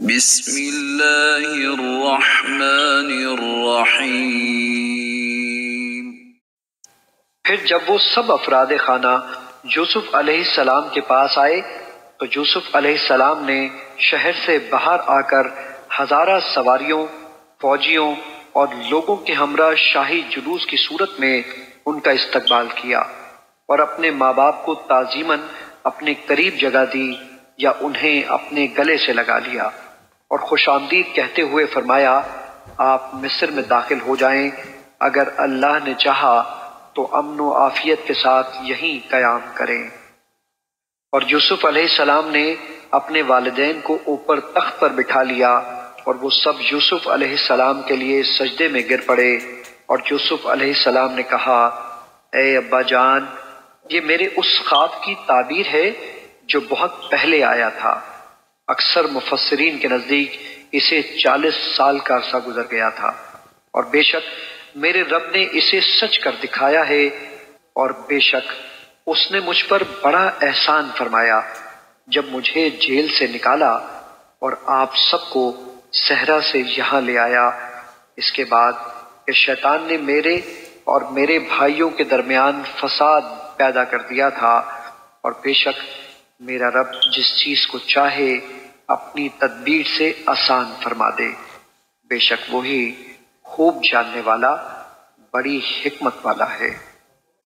بسم اللہ الرحمن الرحیم پھر جب وہ سب افراد خانہ یوسف علیہ السلام کے پاس آئے، تو یوسف علیہ السلام نے شہر سے باہر آ کر ہزارہ سواریوں، فوجیوں اور لوگوں کے ہمراہ شاہی جلوس کی صورت میں ان کا استقبال کیا اور اپنے ماں باپ کو تعظیماً اپنے قریب جگہ دی یا انہیں اپنے گلے سے لگا لیا۔ اور خوش آمدید کہتے ہوئے فرمایا، آپ مصر میں داخل ہو جائیں۔ اگر اللہ نے چاہا تو امن و عافیت کے ساتھ یہیں قیام کریں۔ اور یوسف علیہ السلام نے اپنے والدین کو اوپر تخت پر بٹھا لیا اور وہ سب یوسف علیہ السلام کے لیے سجدے میں گر پڑے۔ اور یوسف علیہ السلام نے کہا، اے ابا جان، یہ میرے اس خواب کی تعبیر ہے جو بہت پہلے آیا تھا۔ اکثر مفسرین کے نزدیک اسے چالیس سال کا عرصہ گزر گیا تھا۔ اور بے شک میرے رب نے اسے سچ کر دکھایا ہے اور بے شک اس نے مجھ پر بڑا احسان فرمایا جب مجھے جیل سے نکالا اور آپ سب کو صحرا سے یہاں لے آیا۔ اس کے بعد کہ شیطان نے میرے اور میرے بھائیوں کے درمیان فساد پیدا کر دیا تھا اور بے شک میرا رب جس چیز کو چاہے اپنی تدبیر سے آسان فرما دے۔ بے شک وہی خوب جاننے والا، بڑی حکمت والا ہے۔